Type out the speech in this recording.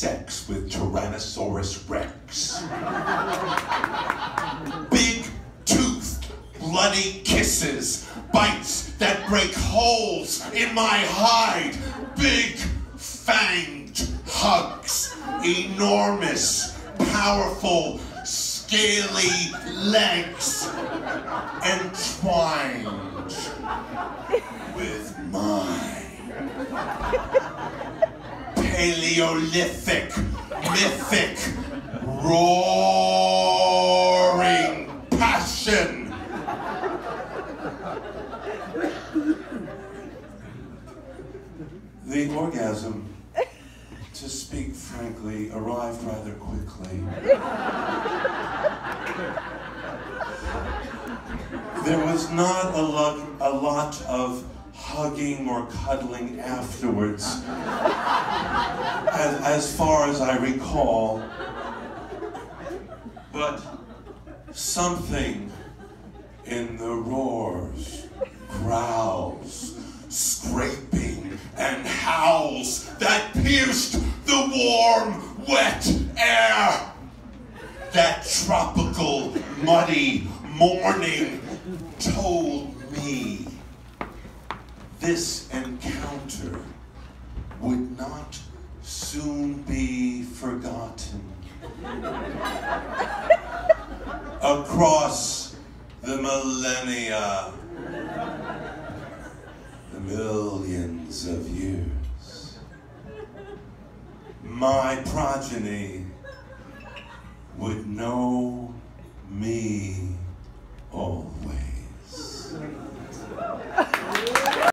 sex with Tyrannosaurus Rex. Big toothed, bloody kisses, bites that break holes in my hide. Big fanged hugs, enormous, powerful, scaly legs, entwined with mine. Paleolithic, mythic, roaring passion. The orgasm, to speak frankly, arrived rather quickly. There was not a lot, a lot of hugging or cuddling afterwards, as, as far as I recall. But something in the roars, growls, scraping, and howls that pierced the warm, wet air. That tropical, muddy morning told me this encounter would not soon be forgotten. Across the millennia, the millions of years, my progeny would know